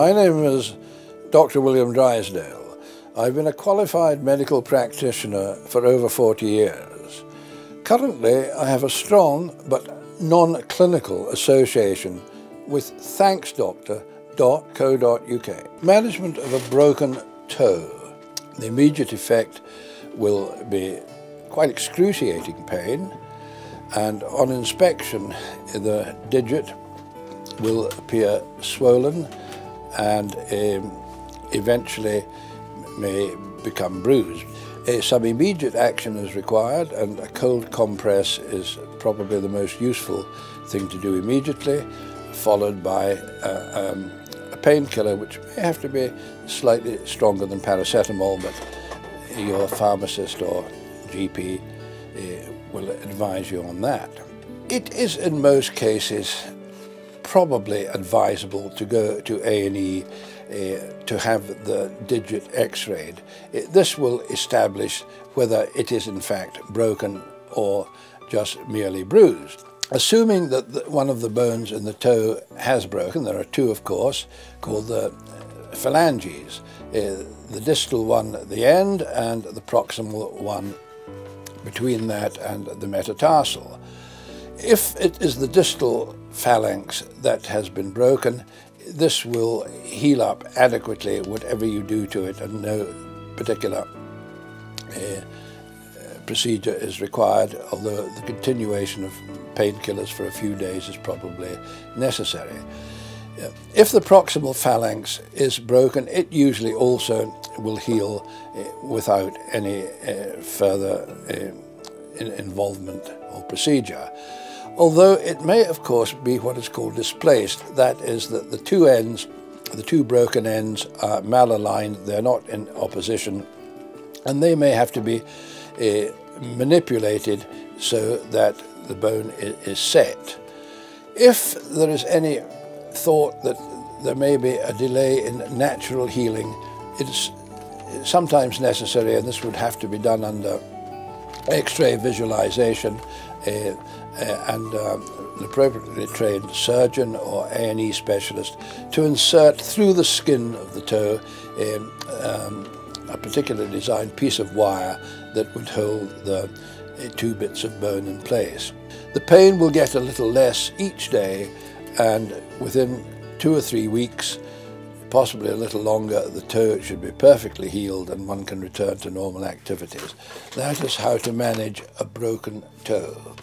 My name is Dr. William Drysdale. I've been a qualified medical practitioner for over 40 years. Currently, I have a strong but non-clinical association with thanksdoctor.co.uk. Management of a broken toe. The immediate effect will be quite excruciating pain and on inspection the digit will appear swollen and um, eventually may become bruised. Uh, some immediate action is required and a cold compress is probably the most useful thing to do immediately, followed by uh, um, a painkiller which may have to be slightly stronger than paracetamol, but your pharmacist or GP uh, will advise you on that. It is in most cases probably advisable to go to A&E uh, to have the digit x-rayed. This will establish whether it is in fact broken or just merely bruised. Assuming that the, one of the bones in the toe has broken, there are two of course, called the phalanges, uh, the distal one at the end and the proximal one between that and the metatarsal. If it is the distal phalanx that has been broken, this will heal up adequately whatever you do to it and no particular uh, procedure is required, although the continuation of painkillers for a few days is probably necessary. If the proximal phalanx is broken, it usually also will heal uh, without any uh, further uh, involvement or procedure. Although it may, of course, be what is called displaced, that is that the two ends, the two broken ends are malaligned, they're not in opposition, and they may have to be uh, manipulated so that the bone is set. If there is any thought that there may be a delay in natural healing. It's sometimes necessary, and this would have to be done under X-ray visualization uh, uh, and um, an appropriately trained surgeon or A&E specialist to insert through the skin of the toe um, um, a particular designed piece of wire that would hold the uh, two bits of bone in place. The pain will get a little less each day and within two or three weeks, possibly a little longer, the toe should be perfectly healed and one can return to normal activities. That is how to manage a broken toe.